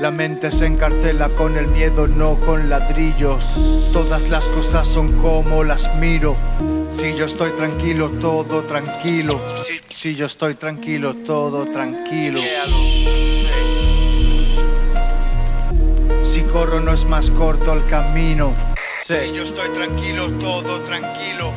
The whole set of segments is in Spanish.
La mente se encarcela con el miedo, no con ladrillos. Todas las cosas son como las miro. Si yo estoy tranquilo, todo tranquilo. Si yo estoy tranquilo, todo tranquilo. Si corro no es más corto el camino. Si yo estoy tranquilo, todo tranquilo.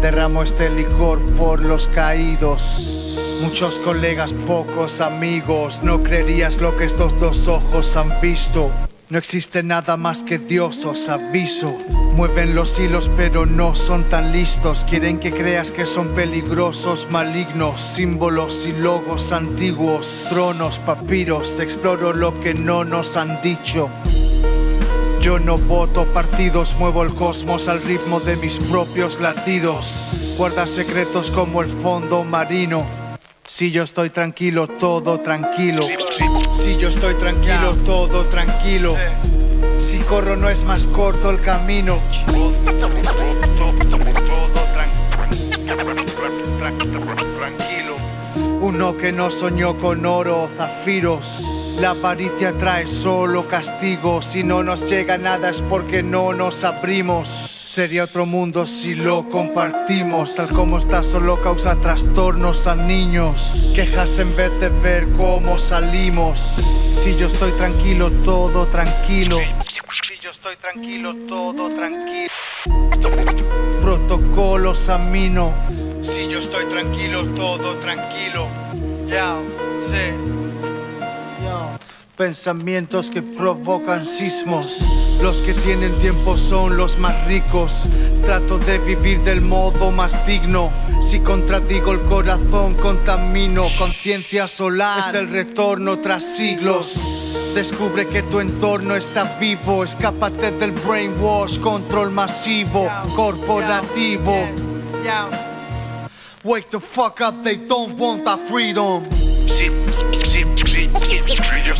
Derramo este licor por los caídos. Muchos colegas, pocos amigos. No creerías lo que estos dos ojos han visto. No existe nada más que Dios, os aviso. Mueven los hilos pero no son tan listos. Quieren que creas que son peligrosos, malignos. Símbolos y logos antiguos. Tronos, papiros. Exploro lo que no nos han dicho. Yo no voto partidos, muevo el cosmos al ritmo de mis propios latidos. Guarda secretos como el fondo marino. Si yo estoy tranquilo, todo tranquilo. Si yo estoy tranquilo, todo tranquilo. Si corro no es más corto el camino. Uno que no soñó con oro o zafiros. La avaricia trae solo castigo. Si no nos llega nada es porque no nos abrimos. Sería otro mundo si lo compartimos. Tal como está solo causa trastornos a niños. Quejas en vez de ver cómo salimos. Si yo estoy tranquilo, todo tranquilo. Si yo estoy tranquilo, todo tranquilo. Protocolos amino. Si yo estoy tranquilo, todo tranquilo. Ya, sí. Pensamientos que provocan sismos. Los que tienen tiempo son los más ricos. Trato de vivir del modo más digno. Si contradigo el corazón, contamino. Conciencia solar es el retorno tras siglos. Descubre que tu entorno está vivo. Escápate del brainwash, control masivo, corporativo. Wake the fuck up, they don't want that freedom.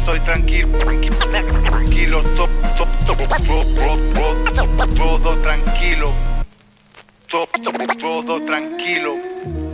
Estoy tranquilo, tranquilo, tranquilo, todo, todo, todo, tranquilo, todo tranquilo.